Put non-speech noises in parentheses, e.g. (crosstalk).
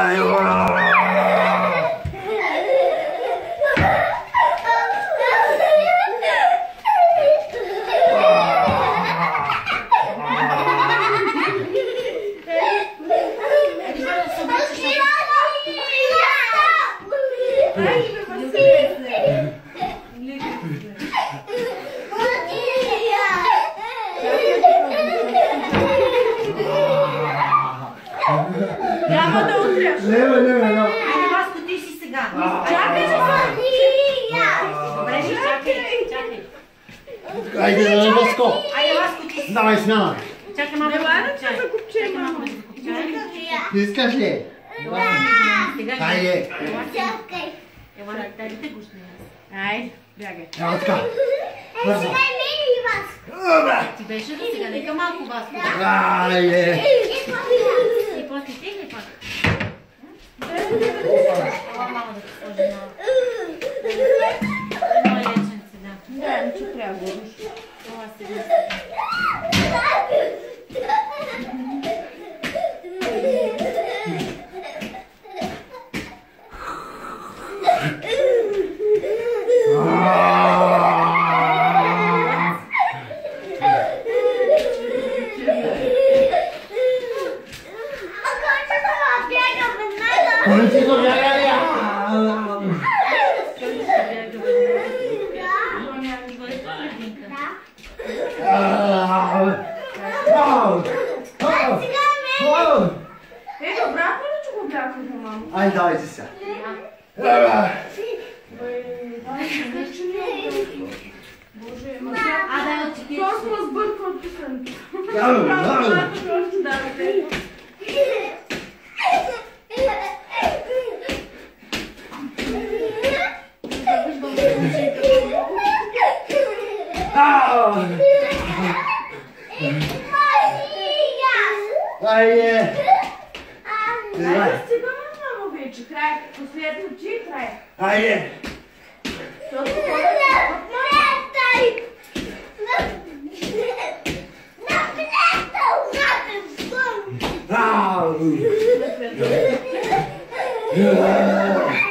(laughs) 山田 да утреш. Нема, нема, нема. Айде, Васко, ти си сега. Чакай, Добре, ще чакай, чакай. Айде, Васко. Айде, Васко, ти си. Давай смяна. Чакай малко Не да варя закопчай. се закопчай, Чакай мамо. малко да закопчай. Ти искаш ли? Сега ще- Айде. Ела, дайте го ще Айде, бягай. Ево така. Бързо. Добре. Ти беше ли сега? łamałam otworzyła. No leczęcy da. eu ci prawo трябва да руши. Това сега. Кончито бяга ли? Е, добра ли, че го бяха за мамо? Айде, давай ти сега. Боже, ма тя... А, да, от ти. Точно ме сбърка Ah! Aí Ajde, si pa moramo veći Yeah.